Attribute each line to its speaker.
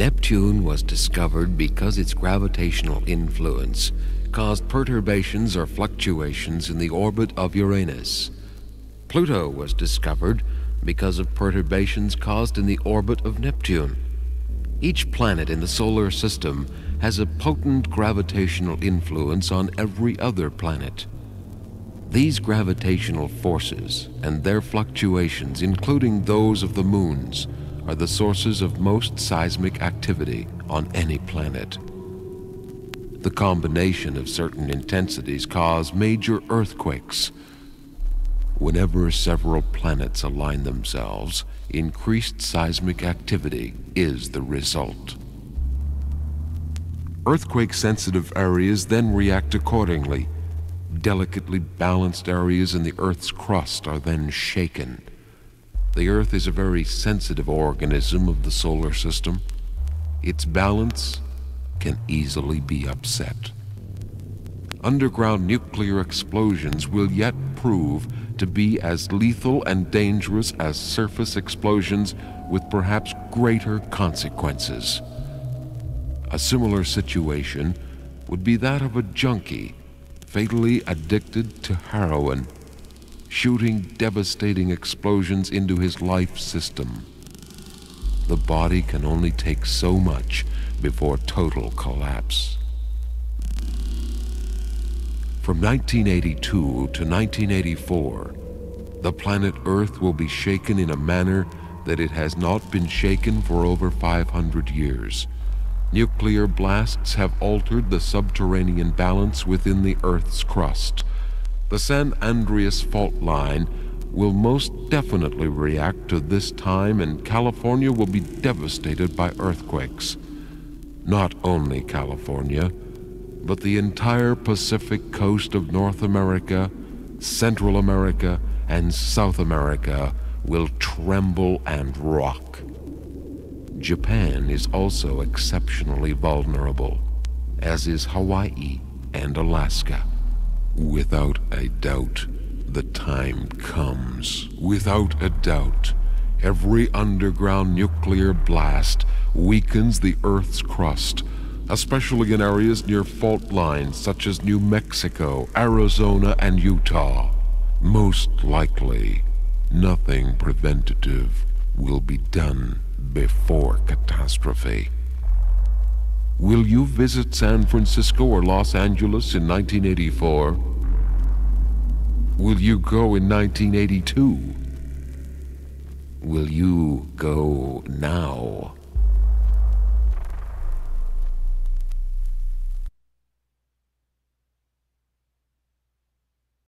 Speaker 1: Neptune was discovered because its gravitational influence caused perturbations or fluctuations in the orbit of Uranus. Pluto was discovered because of perturbations caused in the orbit of Neptune. Each planet in the solar system has a potent gravitational influence on every other planet. These gravitational forces and their fluctuations, including those of the moons, are the sources of most seismic activity on any planet. The combination of certain intensities cause major earthquakes. Whenever several planets align themselves, increased seismic activity is the result. Earthquake-sensitive areas then react accordingly. Delicately balanced areas in the Earth's crust are then shaken. The Earth is a very sensitive organism of the solar system. Its balance can easily be upset. Underground nuclear explosions will yet prove to be as lethal and dangerous as surface explosions with perhaps greater consequences. A similar situation would be that of a junkie fatally addicted to heroin, shooting devastating explosions into his life system. The body can only take so much before total collapse. From 1982 to 1984, the planet Earth will be shaken in a manner that it has not been shaken for over 500 years. Nuclear blasts have altered the subterranean balance within the Earth's crust. The San Andreas fault line will most definitely react to this time and California will be devastated by earthquakes. Not only California, but the entire Pacific coast of North America, Central America, and South America will tremble and rock. Japan is also exceptionally vulnerable, as is Hawaii and Alaska. Without a doubt, the time comes. Without a doubt, every underground nuclear blast weakens the Earth's crust, especially in areas near fault lines such as New Mexico, Arizona, and Utah. Most likely, nothing preventative will be done before catastrophe. Will you visit San Francisco or Los Angeles in 1984? Will you go in 1982? Will you go now?